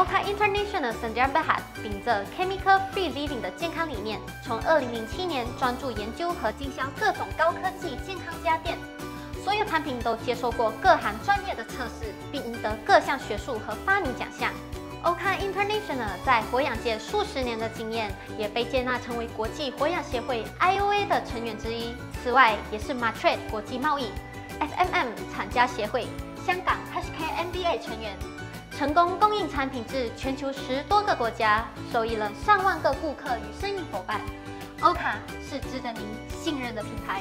Oka International Sdn Bhd 秉着 Chemical Free Living 的健康理念，从2007年专注研究和经销各种高科技健康家电，所有产品都接受过各行专业的测试，并赢得各项学术和发明奖项。Oka International 在活养界数十年的经验，也被接纳成为国际活养协会 IOA 的成员之一。此外，也是 Matrade 国际贸易、FMM 厂家协会、香港 HK MBA 成员，成功供应产品至全球十多个国家，受益了上万个顾客与生意伙伴。欧卡是值得您信任的品牌。